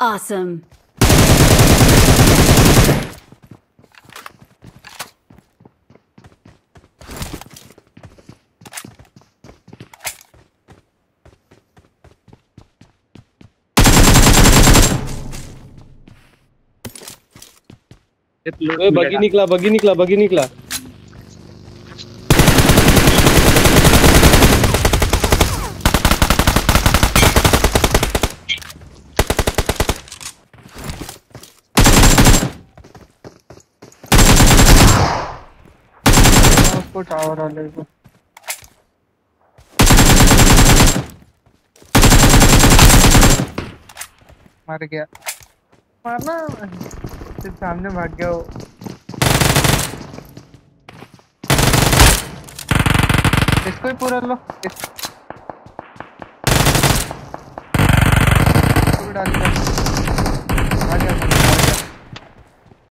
Awesome. Eh, bagi niklah, bagi niklah, bagi niklah. Tower वाले को। मर गया। मारना। सिर्फ़ सामने भाग गया वो। इसको ही पूरा लो। इस... डाल दिया।